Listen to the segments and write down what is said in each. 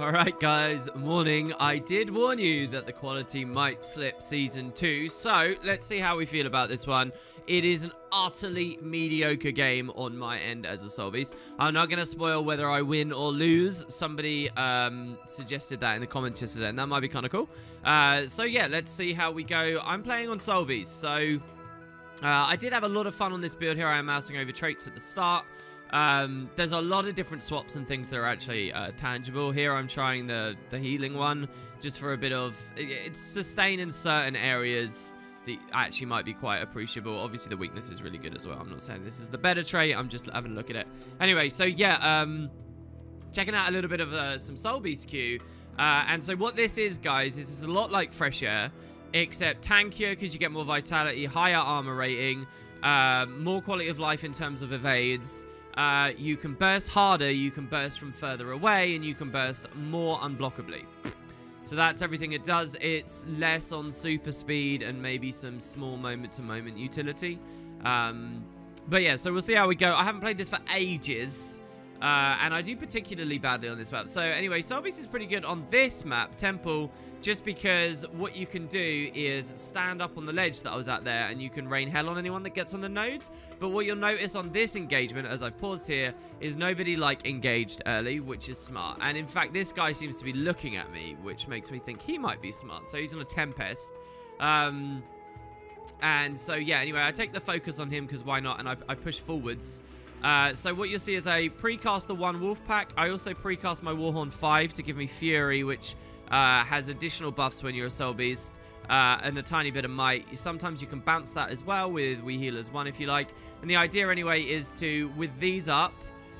Alright guys, morning. I did warn you that the quality might slip season 2, so let's see how we feel about this one. It is an utterly mediocre game on my end as a Soul Beast. I'm not going to spoil whether I win or lose. Somebody um, suggested that in the comments yesterday, and that might be kind of cool. Uh, so yeah, let's see how we go. I'm playing on Soul Beast, so... Uh, I did have a lot of fun on this build here. I am mousing over traits at the start. Um, there's a lot of different swaps and things that are actually uh, tangible. Here I'm trying the, the healing one just for a bit of... It's sustain in certain areas that actually might be quite appreciable. Obviously the weakness is really good as well. I'm not saying this is the better trait. I'm just having a look at it. Anyway, so yeah, um, checking out a little bit of uh, some Soul Beast Q. Uh, and so what this is, guys, is it's a lot like Fresh Air, except tankier because you get more vitality, higher armor rating, uh, more quality of life in terms of evades, uh, you can burst harder, you can burst from further away, and you can burst more unblockably. So that's everything it does. It's less on super speed and maybe some small moment-to-moment -moment utility. Um, but yeah, so we'll see how we go. I haven't played this for ages. Uh, and I do particularly badly on this map. So anyway, Soul Beast is pretty good on this map, Temple, just because what you can do is stand up on the ledge that I was at there and you can rain hell on anyone that gets on the node. But what you'll notice on this engagement, as I've paused here, is nobody like engaged early, which is smart. And in fact, this guy seems to be looking at me, which makes me think he might be smart. So he's on a Tempest. Um, and so, yeah, anyway, I take the focus on him because why not? And I, I push forwards. Uh, so what you'll see is a precast the one wolf pack. I also precast my Warhorn 5 to give me Fury, which uh, has additional buffs when you're a Soul Beast. Uh, and a tiny bit of might. Sometimes you can bounce that as well with We Healers 1 if you like. And the idea anyway is to, with these up,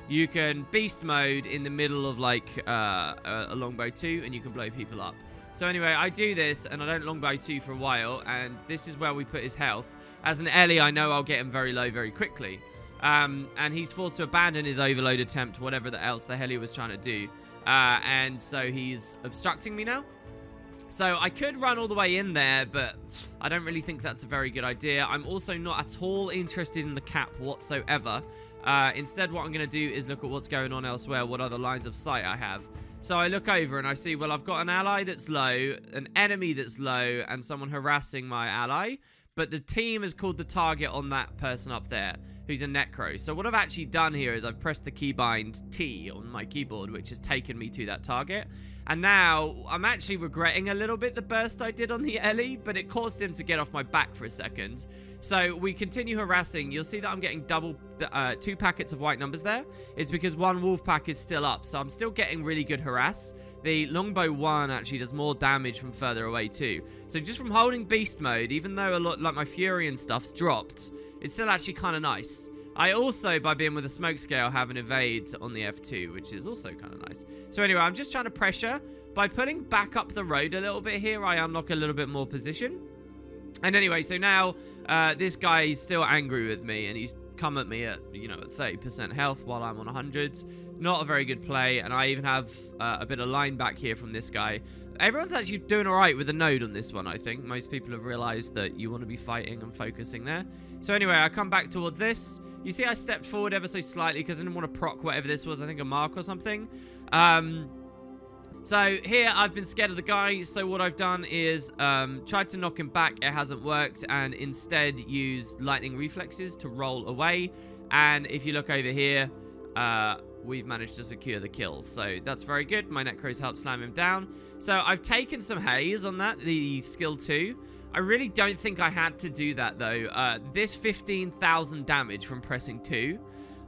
you can beast mode in the middle of like uh, a longbow 2 and you can blow people up. So anyway, I do this and I don't longbow 2 for a while and this is where we put his health. As an Ellie, I know I'll get him very low very quickly. Um, and he's forced to abandon his overload attempt, whatever the else the hell he was trying to do. Uh, and so he's obstructing me now. So I could run all the way in there, but I don't really think that's a very good idea. I'm also not at all interested in the cap whatsoever. Uh, instead, what I'm going to do is look at what's going on elsewhere, what other lines of sight I have. So I look over and I see, well, I've got an ally that's low, an enemy that's low, and someone harassing my ally. But the team has called the target on that person up there who's a Necro. So what I've actually done here is I've pressed the keybind T on my keyboard, which has taken me to that target. And now I'm actually regretting a little bit the burst I did on the Ellie, but it caused him to get off my back for a second. So we continue harassing. You'll see that I'm getting double, uh, two packets of white numbers there. It's because one wolf pack is still up. So I'm still getting really good harass. The longbow 1 actually does more damage from further away too. So just from holding beast mode, even though a lot like my fury and stuff's dropped, it's still actually kind of nice. I also, by being with a smoke scale, have an evade on the F2, which is also kind of nice. So anyway, I'm just trying to pressure. By pulling back up the road a little bit here, I unlock a little bit more position. And anyway, so now uh, this guy is still angry with me, and he's come at me at, you know, at 30% health while I'm on 100. Not a very good play, and I even have uh, a bit of line back here from this guy. Everyone's actually doing all right with the node on this one, I think. Most people have realized that you want to be fighting and focusing there. So anyway, I come back towards this. You see I stepped forward ever so slightly because I didn't want to proc whatever this was. I think a mark or something. Um, so here I've been scared of the guy. So what I've done is um, tried to knock him back. It hasn't worked. And instead used lightning reflexes to roll away. And if you look over here... Uh, we've managed to secure the kill. So that's very good. My Necros helped slam him down. So I've taken some haze on that, the skill 2. I really don't think I had to do that, though. Uh, this 15,000 damage from pressing 2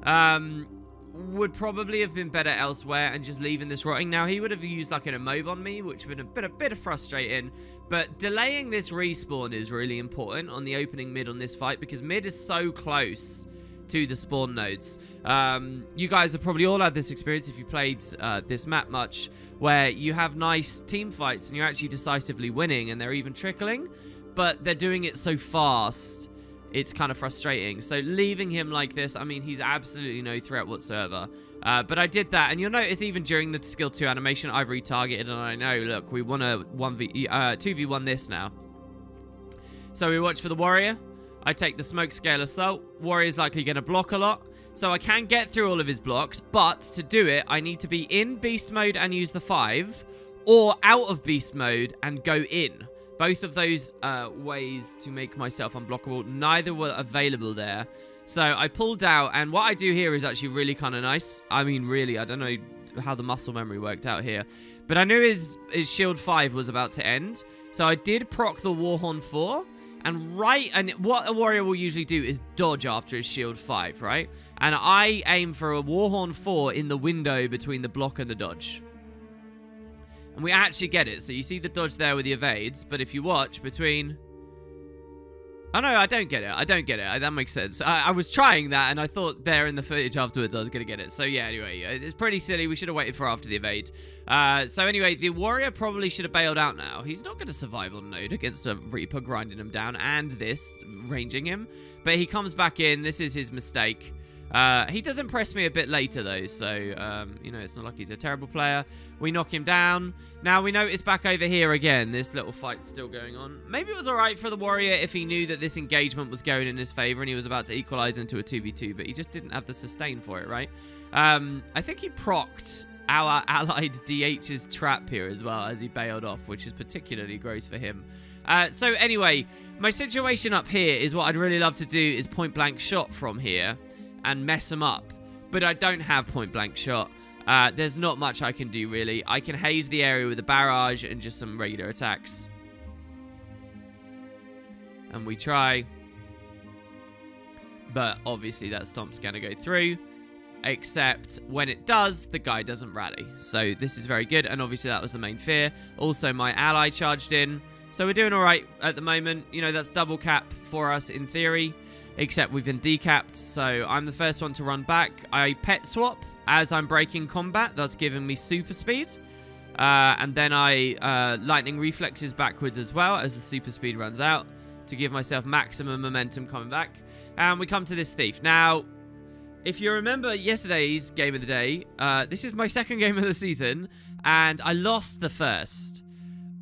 um, would probably have been better elsewhere and just leaving this rotting. Now, he would have used like an immob on me, which would have been a bit, a bit of frustrating. But delaying this respawn is really important on the opening mid on this fight because mid is so close to the spawn nodes. Um, you guys have probably all had this experience if you played uh, this map much, where you have nice team fights and you're actually decisively winning and they're even trickling, but they're doing it so fast, it's kind of frustrating. So leaving him like this, I mean, he's absolutely no threat whatsoever. Uh, but I did that, and you'll notice even during the skill 2 animation, I've retargeted, and I know, look, we want to 1v, uh, 2v1 this now. So we watch for the warrior. I take the smoke scale assault. Warrior's likely going to block a lot. So I can get through all of his blocks, but to do it, I need to be in beast mode and use the 5, or out of beast mode and go in. Both of those uh, ways to make myself unblockable, neither were available there. So I pulled out, and what I do here is actually really kind of nice. I mean, really, I don't know how the muscle memory worked out here. But I knew his, his shield 5 was about to end. So I did proc the Warhorn 4. And right, and what a warrior will usually do is dodge after his shield 5, right? And I aim for a Warhorn 4 in the window between the block and the dodge. And we actually get it. So you see the dodge there with the evades. But if you watch between Oh, no, I don't get it. I don't get it. That makes sense. I, I, was trying that, and I thought there in the footage afterwards I was going to get it. So, yeah, anyway, it's pretty silly. We should have waited for after the evade. Uh, so, anyway, the warrior probably should have bailed out now. He's not going to survive on node against a Reaper grinding him down and this, ranging him. But he comes back in. This is his mistake. Uh, he does impress me a bit later, though, so, um, you know, it's not like he's a terrible player. We knock him down. Now, we notice back over here again, this little fight's still going on. Maybe it was alright for the Warrior if he knew that this engagement was going in his favor and he was about to equalize into a 2v2, but he just didn't have the sustain for it, right? Um, I think he procced our allied DH's trap here as well as he bailed off, which is particularly gross for him. Uh, so anyway, my situation up here is what I'd really love to do is point blank shot from here and mess them up. But I don't have point blank shot. Uh, there's not much I can do, really. I can haze the area with a barrage and just some regular attacks. And we try. But obviously that stomp's going to go through. Except when it does, the guy doesn't rally. So this is very good. And obviously that was the main fear. Also, my ally charged in. So we're doing all right at the moment. You know, that's double cap for us in theory except we've been decapped, so I'm the first one to run back. I pet swap as I'm breaking combat, that's giving me super speed. Uh, and then I uh, lightning reflexes backwards as well as the super speed runs out to give myself maximum momentum coming back. And we come to this thief. Now, if you remember yesterday's game of the day, uh, this is my second game of the season, and I lost the first.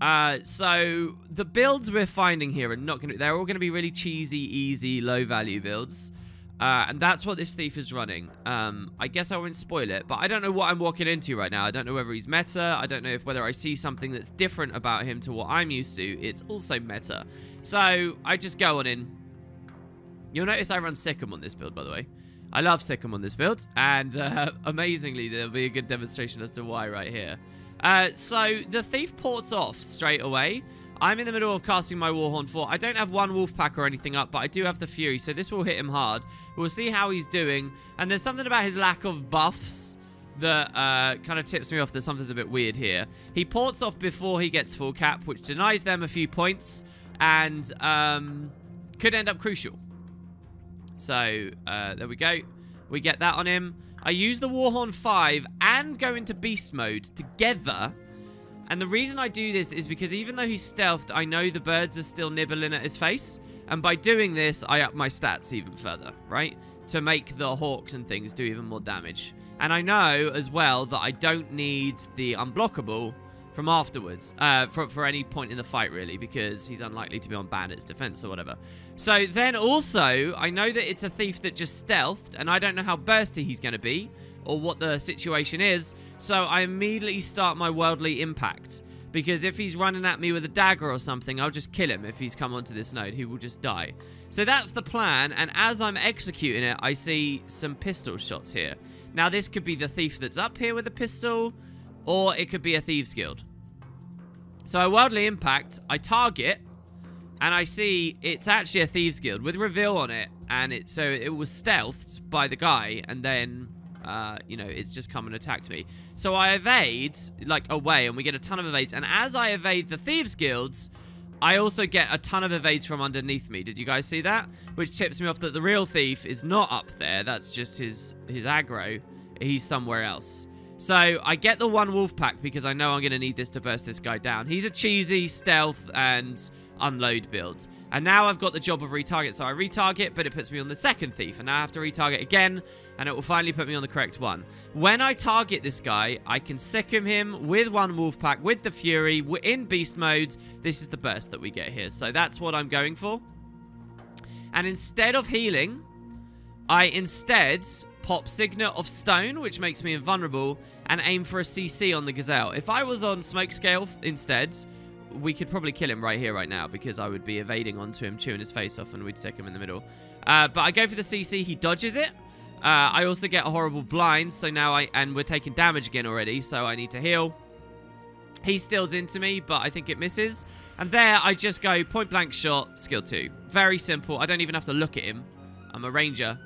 Uh, so the builds we're finding here are not going to, they're all going to be really cheesy, easy, low value builds. Uh, and that's what this thief is running. Um, I guess I won't spoil it, but I don't know what I'm walking into right now. I don't know whether he's meta. I don't know if whether I see something that's different about him to what I'm used to. It's also meta. So I just go on in. You'll notice I run Sic 'Em on this build, by the way. I love Sic 'Em on this build, and uh, amazingly, there'll be a good demonstration as to why right here. Uh, so the thief ports off straight away. I'm in the middle of casting my Warhorn 4. I don't have one wolf pack or anything up, but I do have the Fury, so this will hit him hard. We'll see how he's doing. And there's something about his lack of buffs that uh, kind of tips me off that something's a bit weird here. He ports off before he gets full cap, which denies them a few points and um, could end up crucial. So, uh, there we go. We get that on him. I use the Warhorn 5 and go into Beast Mode together. And the reason I do this is because even though he's stealthed, I know the birds are still nibbling at his face. And by doing this, I up my stats even further, right? To make the hawks and things do even more damage. And I know as well that I don't need the unblockable from afterwards, uh, for, for any point in the fight, really, because he's unlikely to be on bandit's defense or whatever. So then also, I know that it's a thief that just stealthed, and I don't know how bursty he's going to be, or what the situation is, so I immediately start my worldly impact. Because if he's running at me with a dagger or something, I'll just kill him if he's come onto this node. He will just die. So that's the plan, and as I'm executing it, I see some pistol shots here. Now, this could be the thief that's up here with a pistol, or it could be a Thieves Guild. So I wildly impact, I target, and I see it's actually a Thieves Guild with reveal on it, and it so it was stealthed by the guy, and then, uh, you know, it's just come and attacked me. So I evade, like, away, and we get a ton of evades, and as I evade the Thieves Guilds, I also get a ton of evades from underneath me. Did you guys see that? Which tips me off that the real thief is not up there. That's just his, his aggro. He's somewhere else. So I get the one wolf pack because I know I'm going to need this to burst this guy down. He's a cheesy stealth and unload build. And now I've got the job of retarget. So I retarget, but it puts me on the second thief. And now I have to retarget again, and it will finally put me on the correct one. When I target this guy, I can Sic 'Em him with one wolf pack, with the Fury, in beast mode. This is the burst that we get here. So that's what I'm going for. And instead of healing, I instead pop Signet of Stone, which makes me invulnerable, and aim for a CC on the Gazelle. If I was on Smoke Scale instead, we could probably kill him right here, right now, because I would be evading onto him, chewing his face off, and we'd stick him in the middle. Uh, but I go for the CC, he dodges it. Uh, I also get a horrible blind, so now I... And we're taking damage again already, so I need to heal. He steals into me, but I think it misses. And there, I just go point blank shot, skill 2. Very simple. I don't even have to look at him. I'm a ranger.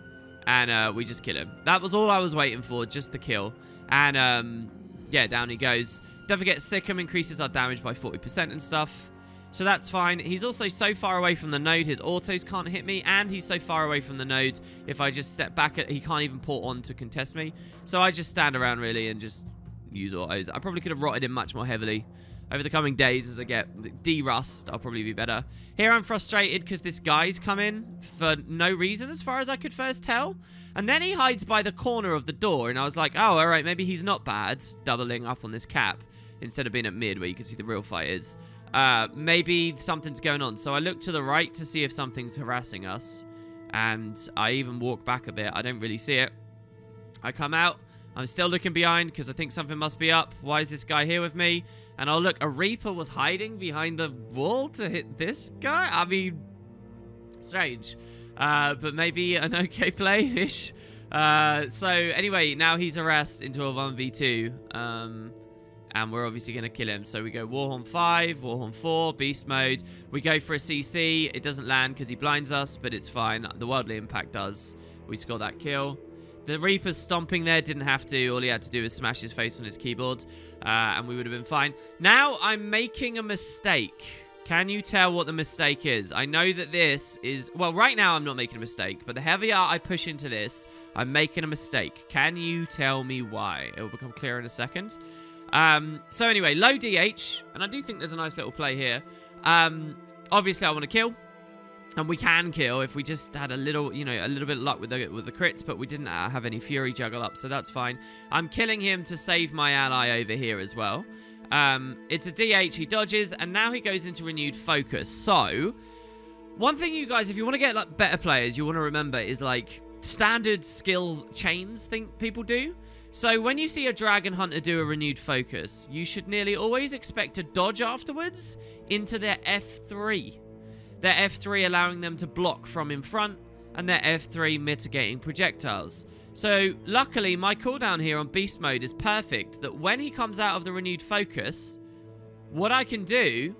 And uh, we just kill him. That was all I was waiting for, just the kill. And um, yeah, down he goes. Don't forget, Sic 'Em increases our damage by 40% and stuff. So that's fine. He's also so far away from the node, his autos can't hit me, and he's so far away from the node, if I just step back, at he can't even port on to contest me. So I just stand around, really, and just use autos. I probably could have rotted him much more heavily. Over the coming days, as I get de-rust, I'll probably be better. Here I'm frustrated because this guy's come in for no reason, as far as I could first tell. And then he hides by the corner of the door, and I was like, oh, alright, maybe he's not bad, doubling up on this cap instead of being at mid where you can see the real fight is. Uh, maybe something's going on. So I look to the right to see if something's harassing us. And I even walk back a bit. I don't really see it. I come out. I'm still looking behind because I think something must be up. Why is this guy here with me? And I'll look. A Reaper was hiding behind the wall to hit this guy? I mean, strange. Uh, but maybe an okay play-ish. Uh, so anyway, now he's harassed into a 1v2. Um, and we're obviously going to kill him. So we go Warhorn 5, Warhorn 4, Beast Mode. We go for a CC. It doesn't land because he blinds us, but it's fine. The Worldly Impact does. We score that kill. The Reaper's stomping there, didn't have to. All he had to do was smash his face on his keyboard, uh, and we would have been fine. Now I'm making a mistake. Can you tell what the mistake is? I know that this is... Well, right now I'm not making a mistake, but the heavier I push into this, I'm making a mistake. Can you tell me why? It will become clear in a second. Um, so anyway, low DH, and I do think there's a nice little play here. Um, obviously, I want to kill, and we can kill if we just had a little, you know, a little bit of luck with the with the crits, but we didn't uh, have any Fury juggle up, so that's fine. I'm killing him to save my ally over here as well. Um, it's a DH, he dodges, and now he goes into renewed focus. So, one thing you guys, if you want to get like better players, you want to remember is like standard skill chains think people do. So when you see a Dragon Hunter do a renewed focus, you should nearly always expect to dodge afterwards into their F3. Their F3 allowing them to block from in front, and their F3 mitigating projectiles. So luckily my cooldown here on Beast Mode is perfect, that when he comes out of the renewed focus, what I can do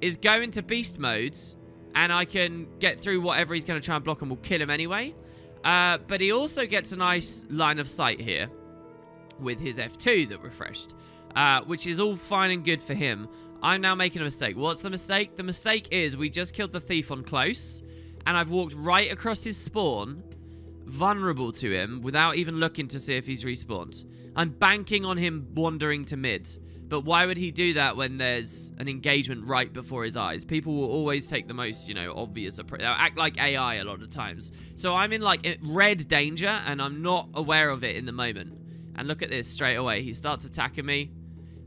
is go into Beast Modes, and I can get through whatever he's going to try and block and we'll kill him anyway. Uh, but he also gets a nice line of sight here with his F2 that refreshed, uh, which is all fine and good for him. I'm now making a mistake. What's the mistake? The mistake is we just killed the thief on close, and I've walked right across his spawn, vulnerable to him, without even looking to see if he's respawned. I'm banking on him wandering to mid. But why would he do that when there's an engagement right before his eyes? People will always take the most, you know, obvious approach. They'll act like AI a lot of times. So I'm in, like, red danger, and I'm not aware of it in the moment. And look at this straight away. He starts attacking me.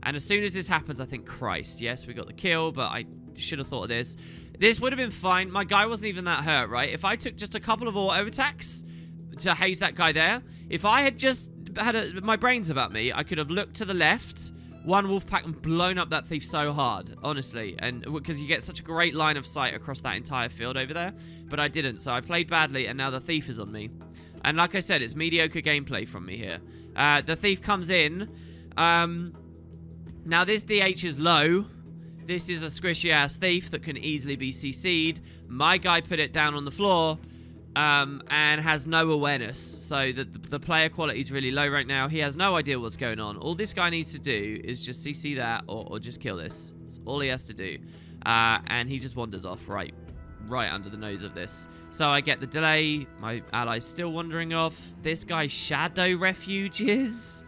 And as soon as this happens, I think, Christ, yes, we got the kill, but I should have thought of this. This would have been fine. My guy wasn't even that hurt, right? If I took just a couple of auto attacks to haze that guy there, if I had just had a, my brains about me, I could have looked to the left, one wolf pack and blown up that thief so hard, honestly. And because you get such a great line of sight across that entire field over there. But I didn't, so I played badly, and now the thief is on me. And like I said, it's mediocre gameplay from me here. Uh, the thief comes in. Um, now, this DH is low. This is a squishy-ass thief that can easily be CC'd. My guy put it down on the floor um, and has no awareness. So the, the, player quality is really low right now. He has no idea what's going on. All this guy needs to do is just CC that or, or just kill this. That's all he has to do. Uh, and he just wanders off right right under the nose of this. So I get the delay. My ally's still wandering off. This guy shadow refuges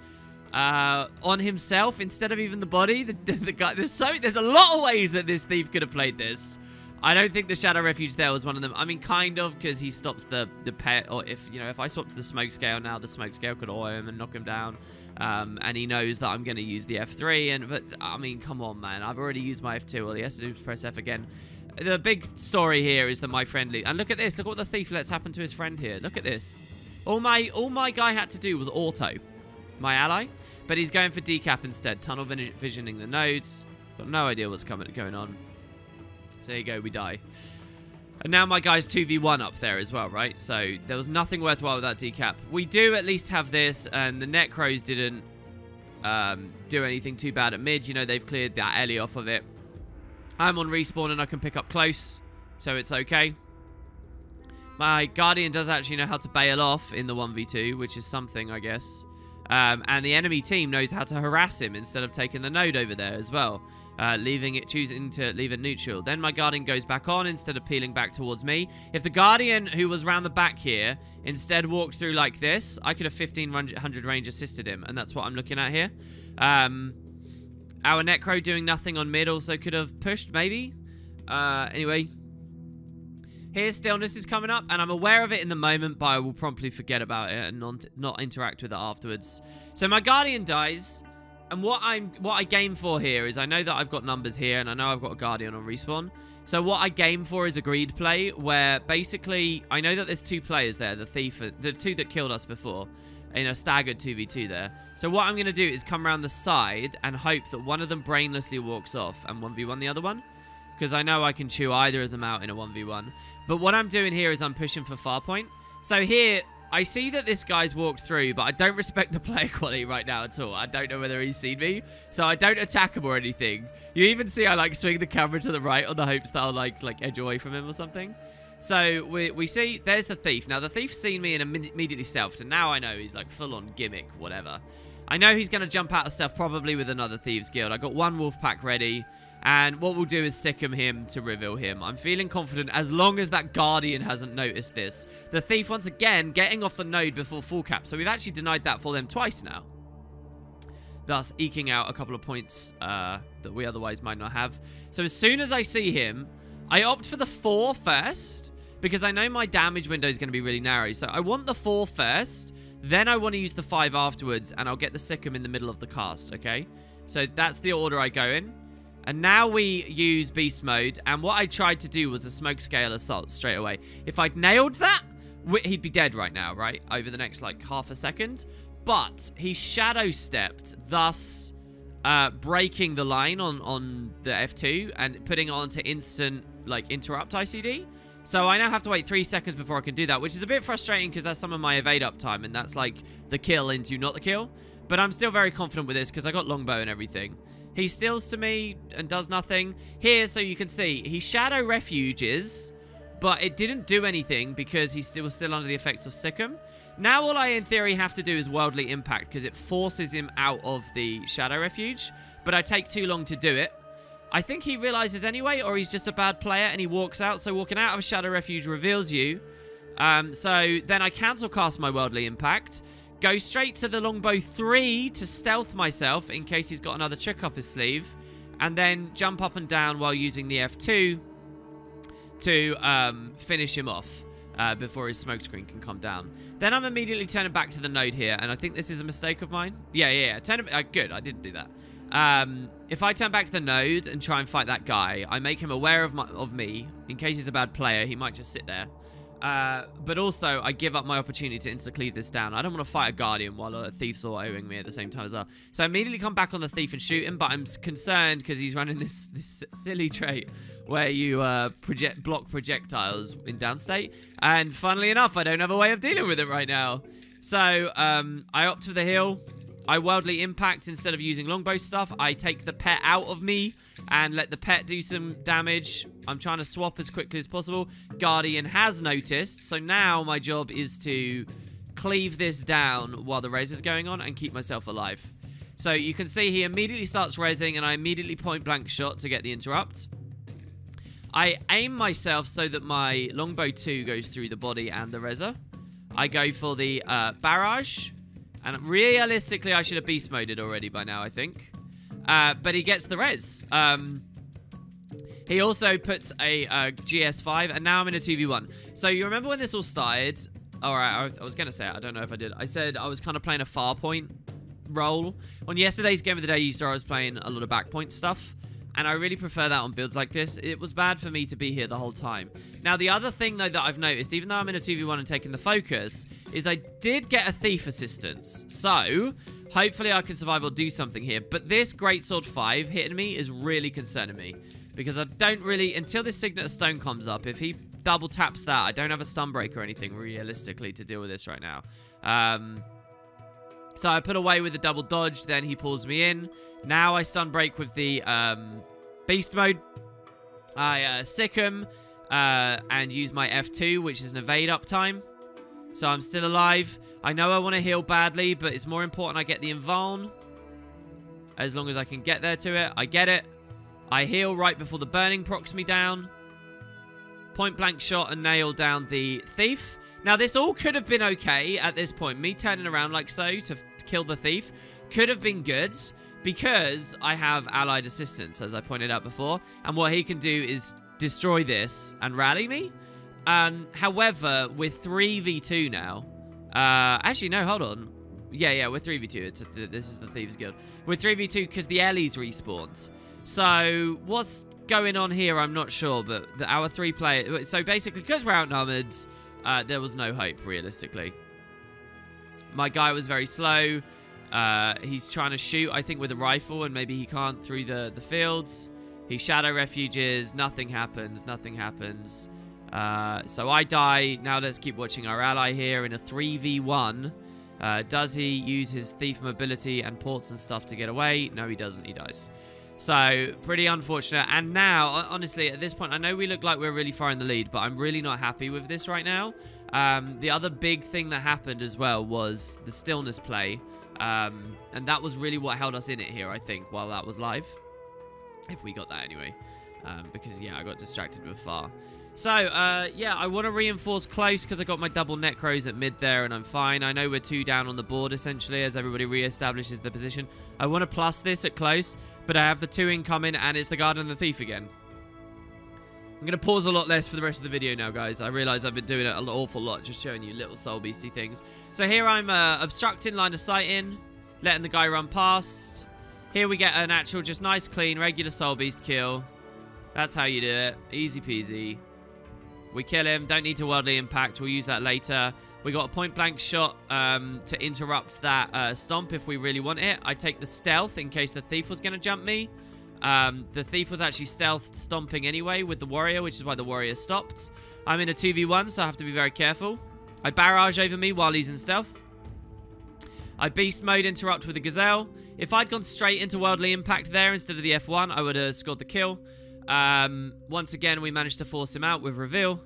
uh, on himself instead of even the body. The, the, the, guy. There's so there's a lot of ways that this thief could have played this. I don't think the shadow refuge there was one of them. I mean, kind of because he stops the the pet. Or if you know, if I swap to the smoke scale now, the smoke scale could oil him and knock him down. Um, and he knows that I'm going to use the F3. And but I mean, come on, man. I've already used my F2. All he has to do is press F again the big story here is that my friend And look at this. Look what the thief lets happen to his friend here. Look at this. All my all my guy had to do was auto, my ally, but he's going for decap instead. Tunnel visioning the nodes. Got no idea what's coming going on. So there you go, we die. And now my guy's 2v1 up there as well, right? So there was nothing worthwhile with that decap. We do at least have this, and the Necros didn't um, do anything too bad at mid. You know, they've cleared that Ellie off of it. I'm on respawn and I can pick up close, so it's okay. My Guardian does actually know how to bail off in the 1v2, which is something, I guess. Um, and the enemy team knows how to harass him instead of taking the node over there as well. Uh, leaving it, choosing to leave it neutral. Then my Guardian goes back on instead of peeling back towards me. If the Guardian, who was round the back here, instead walked through like this, I could have 1500 range assisted him. And that's what I'm looking at here. Um, our Necro doing nothing on mid also could have pushed, maybe. Uh, anyway, here, stillness is coming up, and I'm aware of it in the moment, but I will promptly forget about it and not, not interact with it afterwards. So my Guardian dies, and what I'm what I game for here is I know that I've got numbers here, and I know I've got a Guardian on respawn. So what I game for is a greed play, where basically I know that there's two players there, the thief, the two that killed us before, in a staggered 2v2 there. So what I'm going to do is come around the side and hope that one of them brainlessly walks off and 1v1 the other one because I know I can chew either of them out in a 1v1. But what I'm doing here is I'm pushing for far point. So here, I see that this guy's walked through, but I don't respect the player quality right now at all. I don't know whether he's seen me, so I don't attack him or anything. You even see I like swing the camera to the right on the hopes that I'll like like edge away from him or something. So we, we see, there's the thief. Now the thief's seen me and immediately stealthed, and now I know he's like full on gimmick, whatever. I know he's going to jump out of stuff probably with another Thieves Guild. I got one wolf pack ready. And what we'll do is sicken him to reveal him. I'm feeling confident as long as that Guardian hasn't noticed this. The Thief, once again, getting off the node before full cap. So we've actually denied that for them twice now. Thus, eking out a couple of points uh, that we otherwise might not have. So as soon as I see him, I opt for the 4 first. Because I know my damage window is going to be really narrow. So I want the 4 first. Then I want to use the 5 afterwards. And I'll get the Sic 'Em in the middle of the cast, okay? So that's the order I go in. And now we use beast mode. And what I tried to do was a smoke scale assault straight away. If I'd nailed that, he'd be dead right now, right? Over the next, like, half a second. But he shadow stepped, thus uh, breaking the line on, on the F2 and putting it onto instant, like, interrupt ICD. So I now have to wait three seconds before I can do that, which is a bit frustrating because that's some of my evade up time, and that's like the kill into not the kill. But I'm still very confident with this because I got longbow and everything. He steals to me and does nothing. Here, so you can see, he shadow refuges, but it didn't do anything because he still was still under the effects of Sic 'Em. Now all I, in theory, have to do is Worldly Impact because it forces him out of the Shadow Refuge, but I take too long to do it. I think he realizes anyway, or he's just a bad player and he walks out. So walking out of a Shadow Refuge reveals you. Um, so then I cancel cast my Worldly Impact. Go straight to the longbow 3 to stealth myself in case he's got another trick up his sleeve. And then jump up and down while using the F2 to um, finish him off uh, before his smoke screen can come down. Then I'm immediately turning back to the node here. And I think this is a mistake of mine. Yeah, yeah, yeah. Turn him, uh, good, I didn't do that. Um, if I turn back to the node and try and fight that guy, I make him aware of, my, of me. In case he's a bad player, he might just sit there. Uh, but also, I give up my opportunity to insta-cleave this down. I don't want to fight a Guardian while a Thief's all owing me at the same time as well. So I immediately come back on the Thief and shoot him, but I'm concerned because he's running this, this silly trait where you uh, project block projectiles in downstate. And funnily enough, I don't have a way of dealing with it right now. So um, I opt for the heal. I wildly impact instead of using longbow stuff. I take the pet out of me and let the pet do some damage. I'm trying to swap as quickly as possible. Guardian has noticed, so now my job is to cleave this down while the res is going on and keep myself alive. So you can see he immediately starts resing and I immediately point blank shot to get the interrupt. I aim myself so that my longbow 2 goes through the body and the reser. I go for the uh, barrage and realistically, I should have beast moded already by now, I think. Uh, but he gets the res. Um, he also puts a uh, GS5, and now I'm in a 2v1. So you remember when this all started? All right, I, was going to say it. I don't know if I did. I said I was kind of playing a far point role. On yesterday's Game of the Day, you saw I was playing a lot of backpoint stuff. And I really prefer that on builds like this. It was bad for me to be here the whole time. Now, the other thing, though, that I've noticed, even though I'm in a 2v1 and taking the focus, is I did get a thief assistance. So, hopefully I can survive or do something here. But this Greatsword 5 hitting me is really concerning me. Because I don't really... Until this Signet of Stone comes up, if he double taps that, I don't have a stun break or anything, realistically, to deal with this right now. Um... So I put away with the double dodge, then he pulls me in. Now I stun break with the um, beast mode. I uh, sick him uh, and use my F2, which is an evade up time. So I'm still alive. I know I want to heal badly, but it's more important I get the invuln. As long as I can get there to it. I get it. I heal right before the burning procs me down. Point blank shot and nail down the thief. Now, this all could have been okay at this point. Me turning around like so to kill the thief could have been good because I have allied assistance, as I pointed out before. And what he can do is destroy this and rally me. Um, however, with 3v2 now... Uh, actually, no, hold on. Yeah, yeah, we're 3v2. It's a, this is the Thieves Guild. We're 3v2 because the Ellie's respawned. So, what's going on here, I'm not sure. But the, our three players... So, basically, because we're outnumbered, uh, there was no hope, realistically. My guy was very slow. Uh, he's trying to shoot, I think, with a rifle, and maybe he can't through the, the fields. He shadow refuges. Nothing happens. Nothing happens. Uh, so I die. Now let's keep watching our ally here in a 3v1. Uh, does he use his thief mobility and ports and stuff to get away? No, he doesn't. He dies. So, pretty unfortunate. And now, honestly, at this point, I know we look like we're really far in the lead, but I'm really not happy with this right now. Um, the other big thing that happened as well was the stillness play. Um, and that was really what held us in it here, I think, while that was live. If we got that anyway. Um, because, yeah, I got distracted with far. So, uh, yeah, I want to reinforce close because I got my double necros at mid there and I'm fine. I know we're two down on the board, essentially, as everybody re-establishes the position. I want to plus this at close, but I have the two incoming and it's the Guardian of the Thief again. I'm going to pause a lot less for the rest of the video now, guys. I realize I've been doing it an awful lot, just showing you little soul beasty things. So here I'm uh, obstructing line of sight in, letting the guy run past. Here we get an actual, just nice, clean, regular soul beast kill. That's how you do it. Easy peasy. We kill him. Don't need to worldly impact. We'll use that later. We got a point blank shot um, to interrupt that uh, stomp if we really want it. I take the stealth in case the thief was going to jump me. Um, the thief was actually stealth stomping anyway with the warrior, which is why the warrior stopped. I'm in a 2v1, so I have to be very careful. I barrage over me while he's in stealth. I beast mode interrupt with the gazelle. If I'd gone straight into worldly impact there instead of the F1, I would have scored the kill. Um, once again, we managed to force him out with reveal.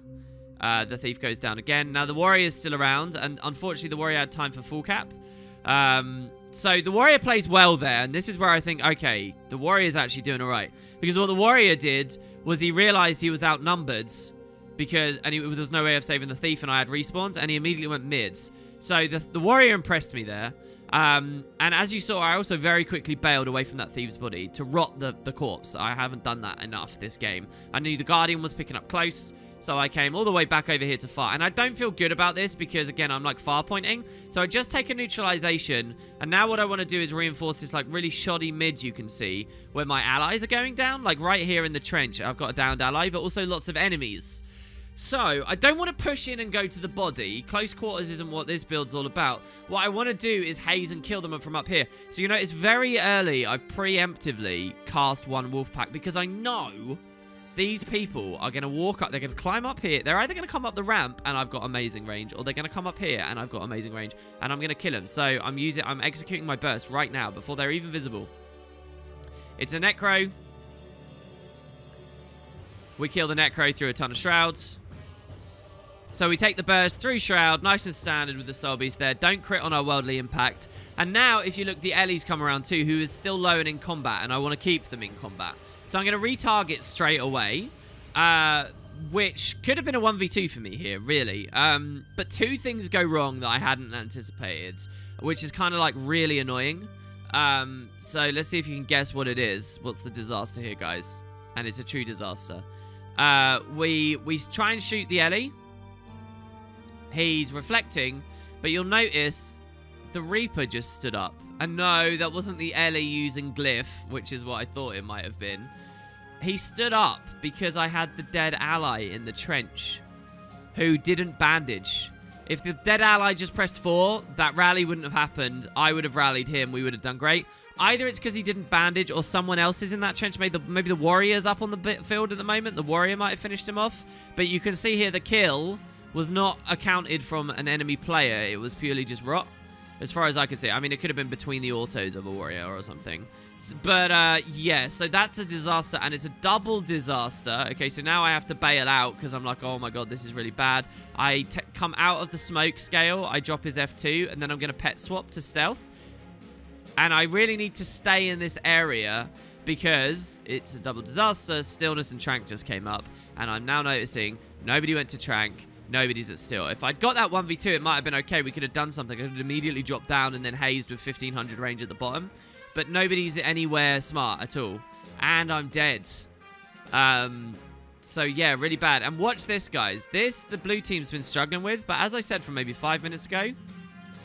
Uh, the thief goes down again. Now, the warrior is still around, and unfortunately, the warrior had time for full cap. Um, so the warrior plays well there, and this is where I think, okay, the warrior is actually doing all right. Because what the warrior did was he realized he was outnumbered because, and he, there was no way of saving the thief, and I had respawns, and he immediately went mids. So the, the warrior impressed me there. Um, and as you saw, I also very quickly bailed away from that thief's body to rot the, the corpse. I haven't done that enough this game. I knew the Guardian was picking up close, so I came all the way back over here to far. And I don't feel good about this because, again, I'm like far pointing. So I just take a neutralization. And now what I want to do is reinforce this like really shoddy mid you can see where my allies are going down. Like right here in the trench, I've got a downed ally, but also lots of enemies. So, I don't want to push in and go to the body. Close quarters isn't what this build's all about. What I want to do is haze and kill them from up here. So, you know, it's very early. I've preemptively cast one wolf pack because I know these people are going to walk up. They're going to climb up here. They're either going to come up the ramp and I've got amazing range, or they're going to come up here and I've got amazing range, and I'm going to kill them. So I'm using, I'm executing my burst right now before they're even visible. It's a Necro. We kill the Necro through a ton of Shrouds. So we take the burst through Shroud, nice and standard with the Soul Beast there. Don't crit on our Worldly Impact. And now, if you look, the Ellie's come around too, who is still low and in combat, and I want to keep them in combat. So I'm going to retarget straight away, uh, which could have been a 1v2 for me here, really. Um, but two things go wrong that I hadn't anticipated, which is kind of like really annoying. Um, so let's see if you can guess what it is. What's the disaster here, guys? And it's a true disaster. Uh, we, we try and shoot the Ellie. He's reflecting, but you'll notice the Reaper just stood up. And no, that wasn't the Ellie using Glyph, which is what I thought it might have been. he stood up because I had the dead ally in the trench who didn't bandage. If the dead ally just pressed 4, that rally wouldn't have happened. I would have rallied him. We would have done great. Either it's because he didn't bandage or someone else is in that trench. Maybe the, maybe the warrior's up on the field at the moment. The warrior might have finished him off. But you can see here the kill was not accounted from an enemy player. It was purely just rot. As far as I can see. I mean, it could have been between the autos of a warrior or something. But, uh, yeah, so that's a disaster, and it's a double disaster. Okay, so now I have to bail out because I'm like, oh my god, this is really bad. I come out of the smoke scale, I drop his F2, and then I'm going to pet swap to stealth. And I really need to stay in this area because it's a double disaster. Stillness and Trank just came up, and I'm now noticing nobody went to Trank. Nobody's at still. If I'd got that 1v2, it might have been okay. We could have done something. I could have immediately dropped down and then hazed with 1500 range at the bottom but nobody's anywhere smart at all. And I'm dead. Um, so yeah, really bad. And watch this, guys. This, the blue team's been struggling with, but as I said from maybe five minutes ago,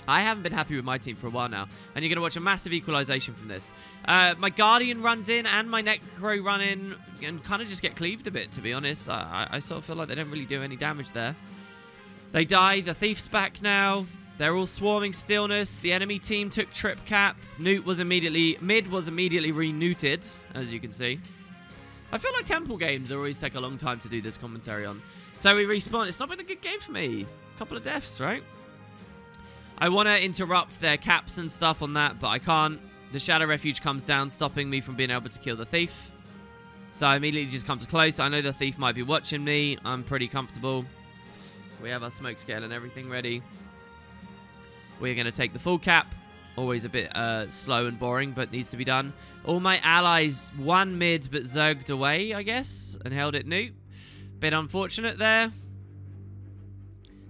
I haven't been happy with my team for a while now. And you're going to watch a massive equalization from this. Uh, my Guardian runs in and my Necro run in and kind of just get cleaved a bit, to be honest. I, I sort of feel like they don't really do any damage there. They die. The Thief's back now. They're all swarming stillness. The enemy team took trip cap. Newt was immediately... Mid was immediately renewted, as you can see. I feel like Temple games always take a long time to do this commentary on. So we respawn. It's not been a good game for me. A couple of deaths, right? I want to interrupt their caps and stuff on that, but I can't. The Shadow Refuge comes down, stopping me from being able to kill the Thief. So I immediately just come to close. I know the Thief might be watching me. I'm pretty comfortable. We have our smoke scale and everything ready. We're going to take the full cap. Always a bit uh, slow and boring, but needs to be done. All my allies won mid, but zerged away, I guess, and held it new. Bit unfortunate there.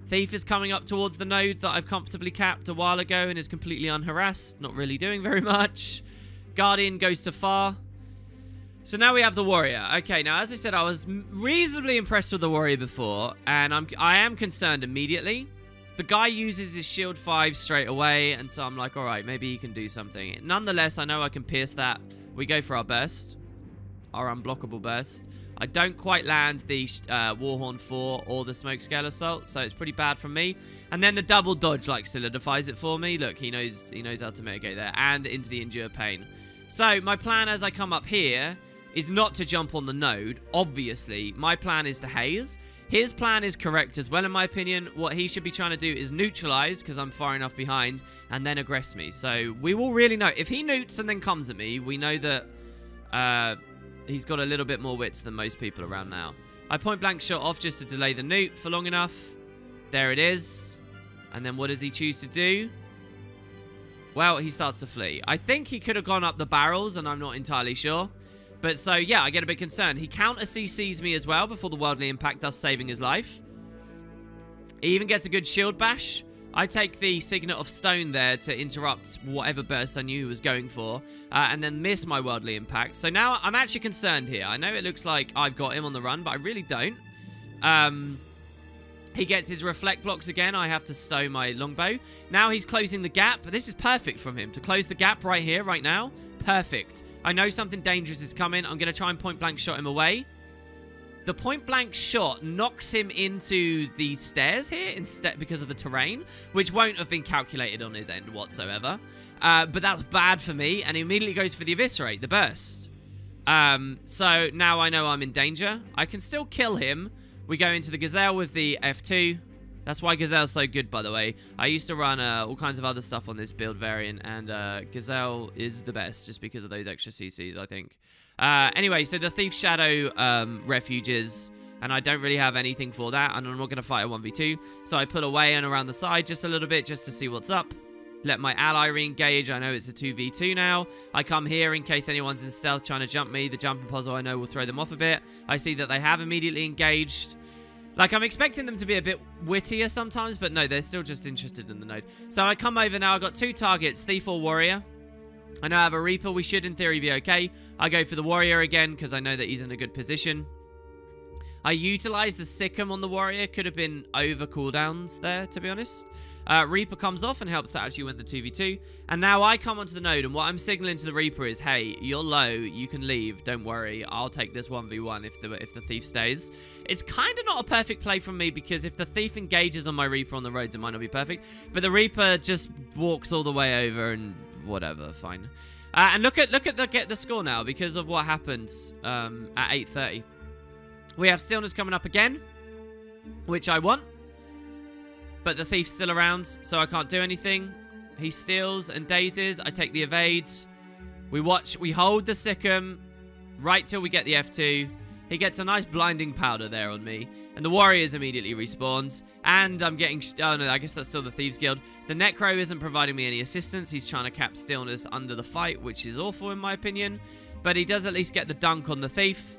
Thief is coming up towards the node that I've comfortably capped a while ago and is completely unharassed. Not really doing very much. Guardian goes to far. So now we have the warrior. Okay, now as I said, I was reasonably impressed with the warrior before, and I'm I am concerned immediately. The guy uses his shield 5 straight away, and so I'm like, alright, maybe he can do something. Nonetheless, I know I can pierce that. We go for our burst. Our unblockable burst. I don't quite land the uh, Warhorn 4 or the Smoke Scale Assault, so it's pretty bad for me. And then the double dodge like solidifies it for me. Look, he knows he knows how to mitigate there. And into the Endure Pain. So my plan as I come up here is not to jump on the node, obviously. My plan is to haze. His plan is correct as well, in my opinion. What he should be trying to do is neutralize, because I'm far enough behind, and then aggress me. So we will really know. If he newts and then comes at me, we know that uh, he's got a little bit more wits than most people around now. I point blank shot off just to delay the newt for long enough. There it is. And then what does he choose to do? Well, he starts to flee. I think he could have gone up the barrels, and I'm not entirely sure. But so, yeah, I get a bit concerned. He counter CCs me as well before the Worldly Impact, thus saving his life. He even gets a good shield bash. I take the Signet of Stone there to interrupt whatever burst I knew he was going for, uh, and then miss my Worldly Impact. So now I'm actually concerned here. I know it looks like I've got him on the run, but I really don't. Um, he gets his Reflect blocks again. I have to stow my longbow. Now he's closing the gap. This is perfect from him. To close the gap right here, right now. Perfect. I know something dangerous is coming. I'm going to try and point blank shot him away. The point blank shot knocks him into the stairs here instead because of the terrain, which won't have been calculated on his end whatsoever. Uh, but that's bad for me, and he immediately goes for the eviscerate, the burst. Um, so now I know I'm in danger. I can still kill him. We go into the gazelle with the F2. That's why Gazelle's so good, by the way. I used to run uh, all kinds of other stuff on this build variant, and uh, Gazelle is the best just because of those extra CCs, I think. Uh, anyway, so the Thief Shadow um, refuges, and I don't really have anything for that, and I'm not going to fight a 1v2. So I pull away and around the side just a little bit just to see what's up. Let my ally re-engage. I know it's a 2v2 now. I come here in case anyone's in stealth trying to jump me. The jumping puzzle I know will throw them off a bit. I see that they have immediately engaged. Like, I'm expecting them to be a bit wittier sometimes, but no, they're still just interested in the node. So I come over now. I've got two targets, Thief or Warrior. I know I have a Reaper. We should, in theory, be okay. I go for the Warrior again because I know that he's in a good position. I utilized the Sic 'Em on the Warrior. Could have been over cooldowns there, to be honest. Uh, Reaper comes off and helps to actually win the 2v2. And now I come onto the node, and what I'm signaling to the Reaper is, hey, you're low, you can leave, don't worry. I'll take this 1v1 if the, if the Thief stays. It's kind of not a perfect play from me, because if the Thief engages on my Reaper on the roads, it might not be perfect. But the Reaper just walks all the way over, and whatever, fine. Uh, and look at look at the get the score now because of what happened um, at 8:30. We have stillness coming up again, which I want. But the thief's still around, so I can't do anything. He steals and dazes. I take the evades. We watch, we hold the Sic 'Em right till we get the F2. He gets a nice blinding powder there on me. And the Warriors immediately respawns. And I'm getting... Oh, no, I guess that's still the Thieves Guild. The Necro isn't providing me any assistance. He's trying to cap stillness under the fight, which is awful in my opinion. But he does at least get the dunk on the Thief.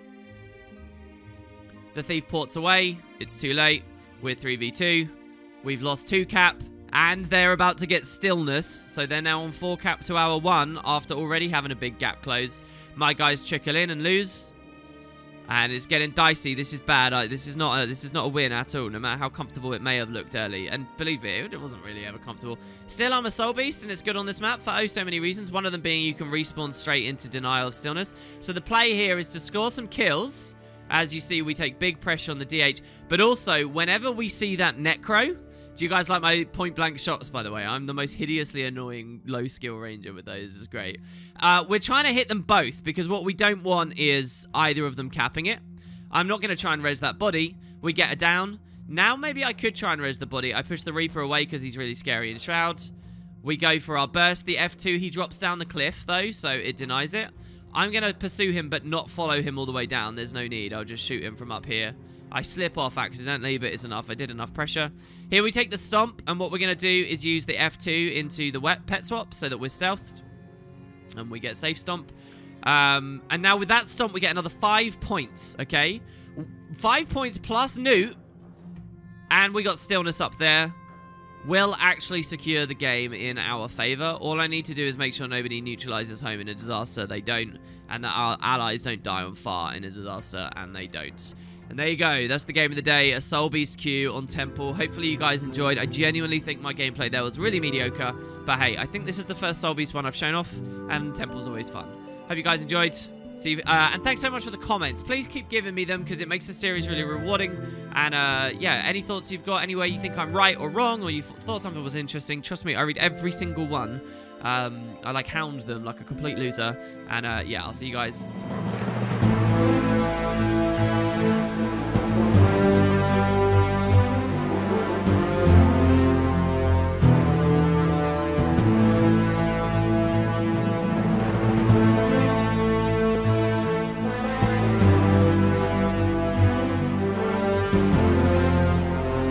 The Thief ports away. It's too late. We're 3v2. We've lost 2 cap. And they're about to get stillness. So they're now on 4 cap to our 1 after already having a big gap close. My guys trickle in and lose. And it's getting dicey. This is bad. This is not a, this is not a win at all, no matter how comfortable it may have looked early. And believe it, it wasn't really ever comfortable. Still, I'm a Soul Beast, and it's good on this map for oh so many reasons. One of them being you can respawn straight into Denial of Stillness. So the play here is to score some kills. As you see, we take big pressure on the DH. But also, whenever we see that Necro, do you guys like my point blank shots, by the way? I'm the most hideously annoying low skill ranger with those. It's great. Uh, we're trying to hit them both because what we don't want is either of them capping it. I'm not going to try and res that body. We get a down. Now maybe I could try and res the body. I push the Reaper away because he's really scary in Shroud. We go for our burst. The F2, he drops down the cliff though, so it denies it. I'm going to pursue him but not follow him all the way down. There's no need. I'll just shoot him from up here. I slip off accidentally, but it's enough. I did enough pressure. Here we take the stomp, and what we're going to do is use the F2 into the wet pet swap so that we're stealthed. And we get safe stomp. Um, and now with that stomp, we get another five points, okay? Five points plus Newt. And we got stillness up there. Will actually secure the game in our favor. All I need to do is make sure nobody neutralizes home in a disaster. They don't. And that our allies don't die on far in a disaster. And they don't. And there you go. That's the game of the day. A Soul Beast Q on Temple. Hopefully you guys enjoyed. I genuinely think my gameplay there was really mediocre. But hey, I think this is the first Soul Beast one I've shown off. And Temple's always fun. Hope you guys enjoyed. See, uh, and thanks so much for the comments. Please keep giving me them because it makes the series really rewarding. And uh, yeah, any thoughts you've got, anywhere you think I'm right or wrong, or you thought something was interesting, trust me, I read every single one. Um, I like hound them like a complete loser. And uh, yeah, I'll see you guys tomorrow.